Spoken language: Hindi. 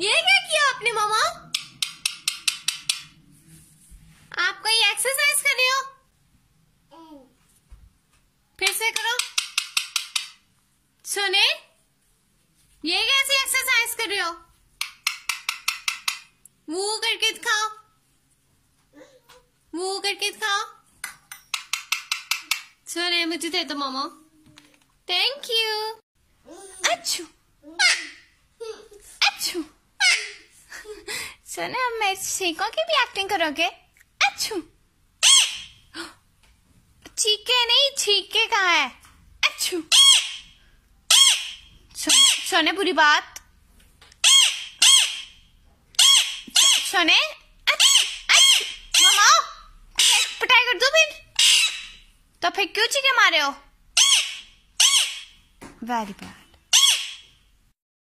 ये क्या किया आपने, मामा? आप कहीं एक्सरसाइज कर रहे हो? फिर से करो। सुने? ये कैसी एक्सरसाइज कर रहे हो? वो करके दिखाओ। वो करके दिखाओ। सुने, मुझे दे दो, मामा। थैंक यू सोने अब मैं सीखों की भी एक्टिंग करोगे? अच्छू। चीके नहीं छीके कहा है? अच्छू। सोने बुरी बात? सोने? मामा, पिटाई कर दो फिर। तो फिर क्यों चीखे मारे हो? Very bad